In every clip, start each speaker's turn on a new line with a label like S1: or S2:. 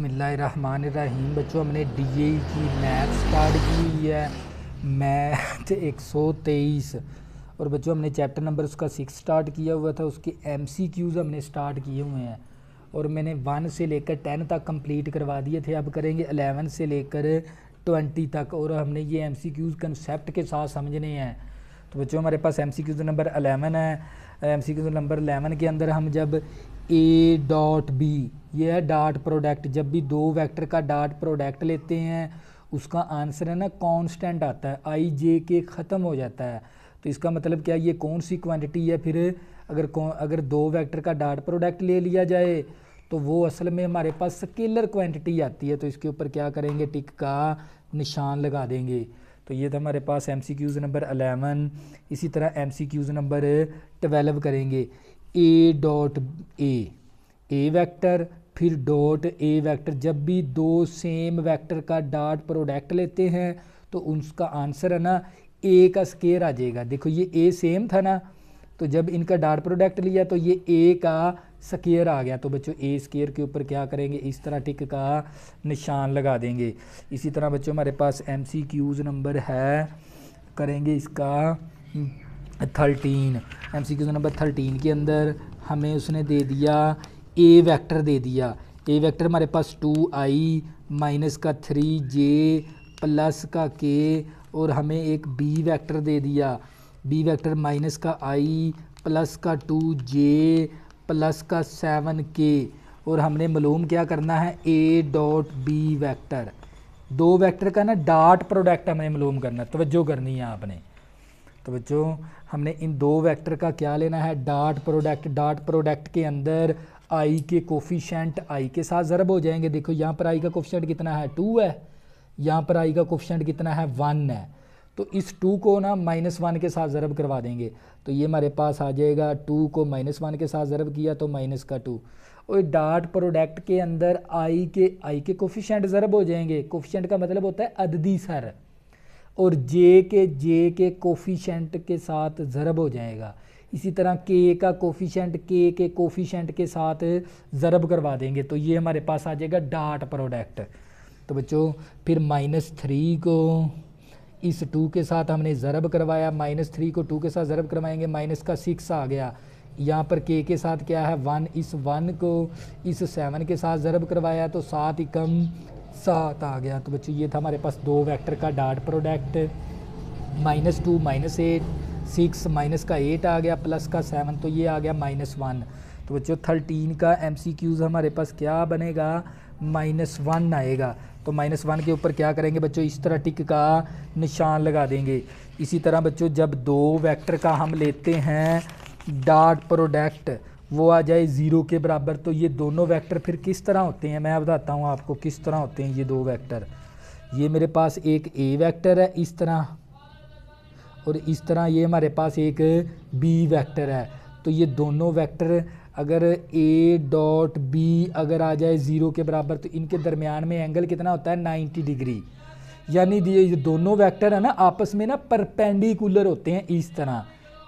S1: बिसमीम बच्चों, हमने डी ए की मैथ स्टार्ट की हुई है। मैथ 123 और बच्चों, हमने चैप्टर नंबर उसका सिक्स स्टार्ट किया हुआ था। उसके एम सी क्यूज़ हमने स्टार्ट किए हुए हैं। और मैंने वन से लेकर टेन तक कंप्लीट करवा दिए थे। अब करेंगे अलेवन से लेकर ट्वेंटी तक। और हमने ये एम सी क्यूज़ कंसेप्ट के साथ समझने हैं। तो बच्चों, हमारे पास M C Qs number eleven है। M C Qs number eleven के अंदर हम जब ए डॉट बी ये है डाट प्रोडक्ट जब भी दो वेक्टर का डाट प्रोडक्ट लेते हैं, उसका आंसर है ना कांस्टेंट आता है. आई जे के ख़त्म हो जाता है. तो इसका मतलब क्या, ये कौन सी क्वांटिटी है? फिर अगर अगर दो वेक्टर का डाट प्रोडक्ट ले लिया जाए तो वो असल में हमारे पास स्केलर क्वांटिटी आती है. तो इसके ऊपर क्या करेंगे? टिक का निशान लगा देंगे. तो ये था हमारे पास M C Qs number eleven इसी तरह M C Qs number twelve करेंगे. A dot A A vector फिर डॉट ए वेक्टर जब भी दो सेम वेक्टर का डॉट प्रोडक्ट लेते हैं तो उसका आंसर है ना ए का स्केयर आ जाएगा। देखो, ये ए सेम था ना तो जब इनका डॉट प्रोडक्ट लिया तो ये ए का स्केयर आ गया। तो बच्चों ए स्केयर के ऊपर क्या करेंगे? इस तरह टिक का निशान लगा देंगे। इसी तरह बच्चों, हमारे पास एम सी क्यूज़ नंबर है। करेंगे इसका thirteen M C number thirteen के अंदर हमें उसने दे दिया ए वेक्टर दे दिया। ए वेक्टर हमारे पास टू आई माइनस का थ्री जे प्लस का के और हमें एक बी वेक्टर दे दिया। बी वेक्टर माइनस का आई प्लस का टू जे प्लस का सेवन के और हमने मालूम क्या करना है? ए डॉट बी वेक्टर दो वेक्टर का ना डॉट प्रोडक्ट हमें मालूम करना तवज्जो करनी है आपने। तो बच्चों, हमने इन दो वेक्टर का क्या लेना है? डॉट प्रोडक्ट डॉट प्रोडक्ट के अंदर आई के कोफिशेंट आई के साथ ज़रब हो जाएँगे। देखो, यहाँ पर आई का कोफिशेंट कितना है? टू है। यहाँ पर आई का कोफिशेंट कितना है? वन है। तो इस टू को ना माइनस वन के साथ ज़रब करवा देंगे। तो ये हमारे पास आ जाएगा टू को माइनस वन के साथ ज़रब किया तो माइनस का टू और डाट प्रोडक्ट के अंदर आई के आई के कोफिशेंट ज़रब हो जाएँगे। कोफिशेंट का मतलब होता है अददी सर। और जे के जे के कोफिशेंट के साथ ज़रब हो जाएगा। इसी तरह के का कोफिशेंट के के कोफिशेंट के साथ ज़रब करवा देंगे। तो ये हमारे पास आ जाएगा डाट प्रोडक्ट तो बच्चों, फिर माइनस थ्री को इस टू के साथ हमने ज़रब करवाया। माइनस थ्री को टू के साथ ज़रब करवाएँगे। माइनस का सिक्स आ गया। यहाँ पर के के साथ क्या है? वन इस वन को इस सेवन के साथ ज़रब करवाया। तो सात ही कम सात आ गया। तो बच्चों, ये था हमारे पास दो वेक्टर का dot product minus two minus eight six minus का एट आ गया प्लस का सेवन तो ये आ गया माइनस वन तो बच्चों थर्टीन का एम हमारे पास क्या बनेगा? माइनस वन आएगा। तो माइनस वन के ऊपर क्या करेंगे बच्चों? इस तरह टिक का निशान लगा देंगे। इसी तरह बच्चों, जब दो वेक्टर का हम लेते हैं डाट प्रोडक्ट वो आ जाए ज़ीरो के बराबर तो ये दोनों वेक्टर फिर किस तरह होते हैं? मैं बताता हूँ आपको किस तरह होते हैं ये दो वेक्टर ये मेरे पास एक ए वेक्टर है इस तरह, और इस तरह ये हमारे पास एक बी वेक्टर है. तो ये दोनों वेक्टर अगर ए डॉट बी अगर आ जाए ज़ीरो के बराबर तो इनके दरमियान में एंगल कितना होता है? Ninety degree. यानी ये दोनों वेक्टर है ना, आपस में ना परपेंडिकुलर होते हैं इस तरह.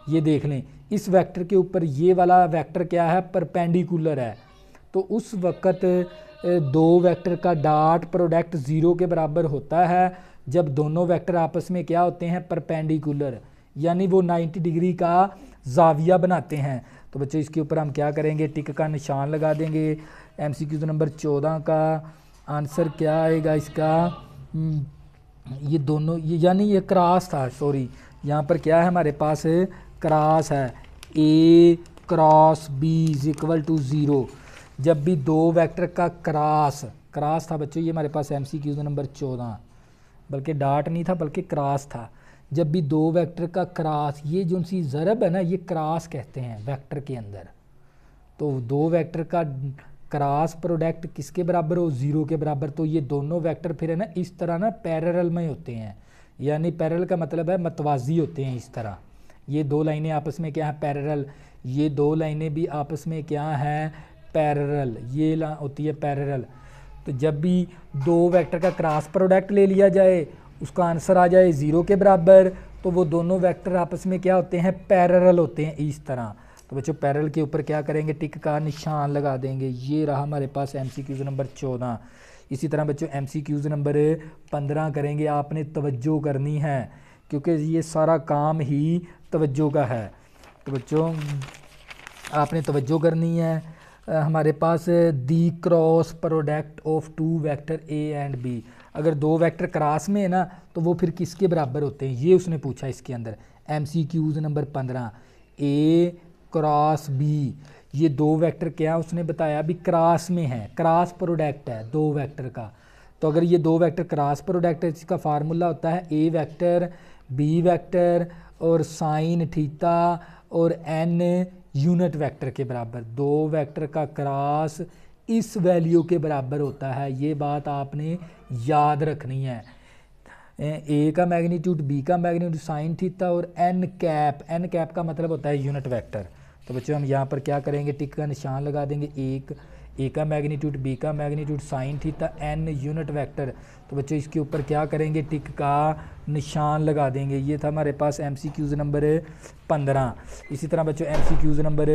S1: ये देख लें इस वेक्टर के ऊपर ये वाला वेक्टर क्या है? परपेंडिकुलर है। तो उस वक़्त दो वेक्टर का डाट प्रोडक्ट ज़ीरो के बराबर होता है जब दोनों वेक्टर आपस में क्या होते हैं? परपेंडिकुलर यानी वो 90 डिग्री का जाविया बनाते हैं। तो बच्चों इसके ऊपर हम क्या करेंगे? टिक का निशान लगा देंगे। एम सी नंबर चौदह का आंसर क्या आएगा इसका? हम्म, ये दोनों ये यानी ये क्रॉस था सॉरी। यहाँ पर क्या है? हमारे पास क्रॉस है। A cross B is equal to zero जब भी दो वेक्टर का क्रॉस क्रॉस था बच्चों, ये हमारे पास एम सी क्यूज नंबर चौदह। बल्कि डाट नहीं था, बल्कि क्रॉस था। जब भी दो वेक्टर का क्रॉस ये जो सी ज़रब है ना, ये क्रॉस कहते हैं वेक्टर के अंदर। तो दो वेक्टर का क्रॉस प्रोडक्ट किसके बराबर हो? ज़ीरो के बराबर। तो ये दोनों वेक्टर फिर है ना, इस तरह ना पैरल में होते हैं। यानी पैरल का मतलब है मतवाजी होते हैं इस तरह। ये दो लाइनें आपस में क्या है? पैरल ये दो लाइनें भी आपस में क्या हैं? पैरल ये ला होती है पैरल तो जब भी दो वेक्टर का क्रॉस प्रोडक्ट ले लिया जाए, उसका आंसर आ जाए ज़ीरो के बराबर तो वो दोनों वेक्टर आपस में क्या होते हैं? पैरल होते हैं इस तरह. तो बच्चों पैरल के ऊपर क्या करेंगे? टिक का निशान लगा देंगे. ये रहा हमारे पास एम नंबर चौदह. इसी तरह बच्चों एम नंबर पंद्रह करेंगे. आपने तवज्जो करनी है. क्योंकि ये सारा काम ही तवज्जो का है। तो बच्चों आपने तवज्जो करनी है। हमारे पास the cross product of two vector A and B. अगर दो वेक्टर क्रॉस में है ना तो वो फिर किसके बराबर होते हैं? ये उसने पूछा इसके अंदर। एम सी क्यूज़ नंबर पंद्रह। A cross B. ये दो वेक्टर क्या उसने बताया? भी क्रॉस में है। क्रॉस प्रोडक्ट है, दो वेक्टर का। तो अगर ये दो वेक्टर क्रॉस प्रोडक्ट है, इसका फार्मूला होता है ए वेक्टर बी वेक्टर और साइन थीटा और एन यूनिट वेक्टर के बराबर। दो वेक्टर का क्रॉस इस वैल्यू के बराबर होता है। ये बात आपने याद रखनी है। ए का मैग्नीट्यूड बी का मैग्नीट्यूड साइन थीटा और एन कैप एन कैप का मतलब होता है यूनिट वेक्टर तो बच्चों, हम यहाँ पर क्या करेंगे? टिक का निशान लगा देंगे। एक ए का मैग्नीट्यूड बी का magnitude sine theta N unit vector तो बच्चों, इसके ऊपर क्या करेंगे? टिक का निशान लगा देंगे। ये था हमारे पास एम सी क्यूज़ नंबर पंद्रह। इसी तरह बच्चों एम सी क्यूज़ नंबर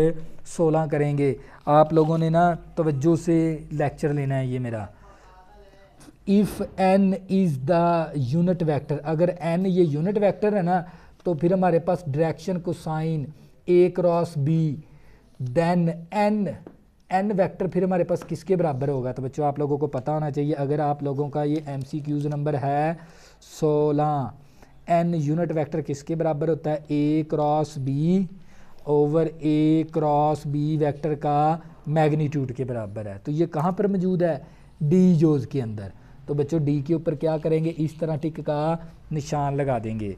S1: सोलह करेंगे। आप लोगों ने ना तवज्जो से लेक्चर लेना है ये मेरा। If N is the unit vector अगर एन ये यूनिट वेक्टर है ना तो फिर हमारे पास डायरेक्शन को sine A cross B then N N vector फिर हमारे पास किसके बराबर होगा? तो बच्चों, आप लोगों को पता होना चाहिए, अगर आप लोगों का ये एम सी क्यूज़ नंबर है सोलह एन यूनिट वेक्टर किसके बराबर होता है? A cross B over A cross B vector का मैग्नीट्यूड के बराबर है। तो ये कहाँ पर मौजूद है? डी जोज के अंदर। तो बच्चों डी के ऊपर क्या करेंगे? इस तरह टिक का निशान लगा देंगे।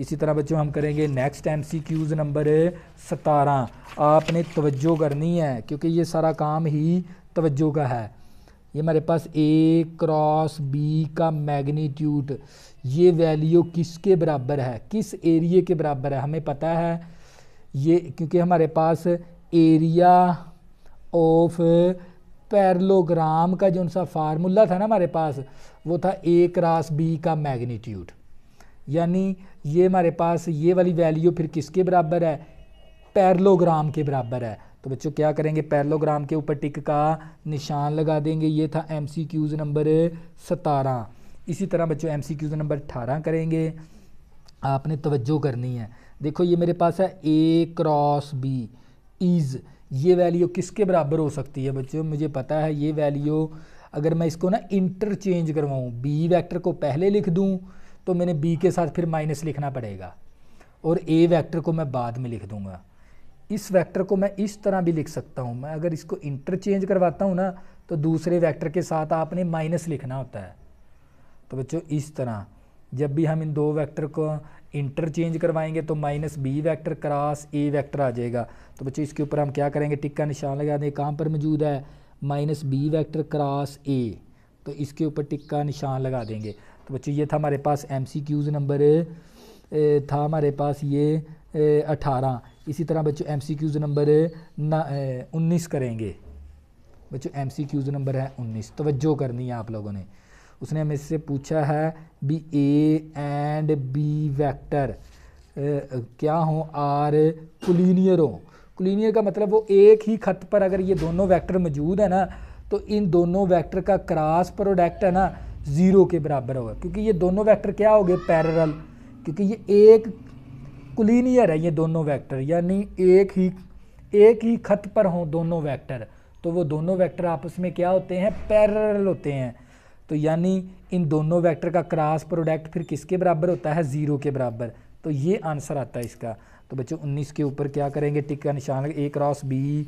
S1: इसी तरह बच्चों, हम करेंगे next M C Qs number सतारह। आपने तवज्जो करनी है, क्योंकि ये सारा काम ही तवज्जो का है। ये हमारे पास ए क्रॉस बी का मैग्नीट्यूड ये वैल्यू किसके बराबर है? किस एरिए के बराबर है? हमें पता है। ये, क्योंकि हमारे पास एरिया ऑफ़ पैरलोग्राम का जो सा फार्मूला था ना हमारे पास, वो था ए क्रॉस बी का मैग्नीट्यूड यानी ये हमारे पास ये वाली वैल्यू फिर किसके बराबर है? पैरलोग्राम के बराबर है। तो बच्चों, क्या करेंगे? पैरलोग्राम के ऊपर टिक का निशान लगा देंगे। ये था एम सी क्यूज़ नंबर सतारह। इसी तरह बच्चों एम सी क्यूज़ नंबर अठारह करेंगे। आपने तवज्जो करनी है। देखो, ये मेरे पास है ए क्रॉस बी इज़ ये वैल्यू किसके बराबर हो सकती है बच्चों? मुझे पता है, ये वैल्यू अगर मैं इसको ना इंटरचेंज करवाऊँ बी वैक्टर को पहले लिख दूँ तो मैंने बी के साथ फिर माइनस लिखना पड़ेगा। और ए वेक्टर को मैं बाद में लिख दूँगा। इस वेक्टर को मैं इस तरह भी लिख सकता हूँ। मैं अगर इसको इंटरचेंज करवाता हूँ ना तो दूसरे वेक्टर के साथ आपने माइनस लिखना होता है। तो बच्चों, इस तरह। जब भी हम इन दो वेक्टर को इंटरचेंज करवाएँगे तो minus B vector cross A vector आ जाएगा। तो बच्चों, इसके ऊपर हम क्या करेंगे? टिक का निशान लगा दें। कहाँ पर मौजूद है? Minus B vector cross A तो इसके ऊपर टिक का निशान लगा देंगे। बच्चों, ये था हमारे पास एम सी क्यूज़ नंबर था हमारे पास ये अठारह। इसी तरह बच्चों एम सी क्यूज़ नंबर उन्नीस करेंगे। बच्चों एम सी क्यूज़ नंबर है उन्नीस। तवज्जो करनी है आप लोगों ने। उसने हमें इससे पूछा है, B, A, and B vector क्या हो? आर, कुलीनियर हो। कुलीनियर का मतलब वो एक ही खत पर अगर ये दोनों वैक्टर मौजूद है ना तो इन दोनों वेक्टर का क्रॉस प्रोडक्ट है ना ज़ीरो के बराबर होगा। क्योंकि ये दोनों वेक्टर क्या हो गए? पैरल क्योंकि ये एक कुलीनियर है ये दोनों वेक्टर यानी एक ही एक ही खत पर हों दोनों वेक्टर तो वो दोनों वेक्टर आपस में क्या होते हैं? पैरल होते हैं। तो यानी इन दोनों वेक्टर का क्रॉस प्रोडक्ट फिर किसके बराबर होता है? ज़ीरो के बराबर। तो ये आंसर आता है इसका। तो बच्चों 19 के ऊपर क्या करेंगे? टिक का निशान ए क्रॉस बी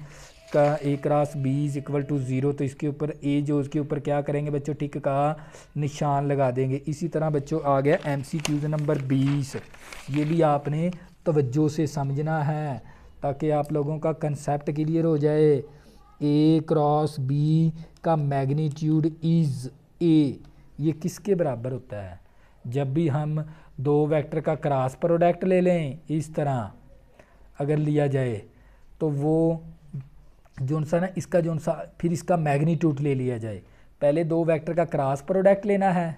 S1: का A cross B is equal to zero तो इसके ऊपर ए जो उसके ऊपर क्या करेंगे बच्चों? टिक का निशान लगा देंगे। इसी तरह बच्चों, आ गया एम सी क्यूज़ नंबर बीस ये भी आपने तवज्जो से समझना है, ताकि आप लोगों का कंसेप्ट क्लियर हो जाए। ए क्रॉस बी का मैग्नीट्यूड इज़ ए ये किसके बराबर होता है? जब भी हम दो वेक्टर का क्रॉस प्रोडक्ट ले लें, इस तरह अगर लिया जाए तो वो जो सा ना इसका, जो सा, फिर इसका मैग्नीट्यूड ले लिया जाए। पहले दो वेक्टर का क्रॉस प्रोडक्ट लेना है,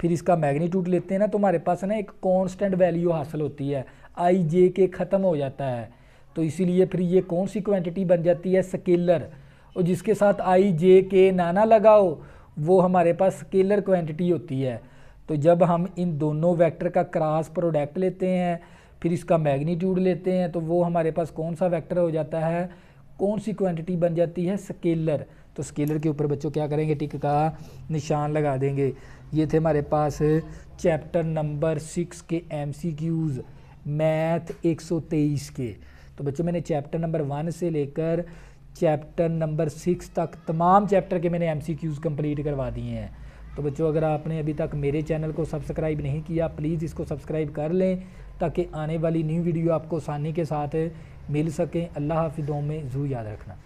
S1: फिर इसका मैग्नीट्यूड लेते हैं ना तो हमारे पास ना एक कांस्टेंट वैल्यू हासिल होती है आई जे के ख़त्म हो जाता है। तो इसीलिए फिर ये कौन सी क्वांटिटी बन जाती है? स्केलर और जिसके साथ आई जे के नाना लगाओ, वो हमारे पास स्केलर क्वांटिटी होती है। तो जब हम इन दोनों वेक्टर का क्रॉस प्रोडक्ट लेते हैं, फिर इसका मैग्नीट्यूड लेते हैं तो वो हमारे पास कौन सा वेक्टर हो जाता है? कौन सी क्वांटिटी बन जाती है? स्केलर तो स्केलर के ऊपर बच्चों क्या करेंगे? टिक का निशान लगा देंगे। ये थे हमारे पास चैप्टर नंबर सिक्स के एम सी क्यूज़ मैथ एक सौ तेईस के। तो बच्चों मैंने चैप्टर नंबर वन से लेकर चैप्टर नंबर सिक्स तक तमाम चैप्टर के मैंने एम सी क्यूज़ करवा दिए हैं। तो बच्चों, अगर आपने अभी तक मेरे चैनल को सब्सक्राइब नहीं किया प्लीज़ इसको सब्सक्राइब कर लें, ताकि आने वाली न्यू वीडियो आपको आसानी के साथ मिल सकें। अल्लाह हाफिदों में जू याद रखना।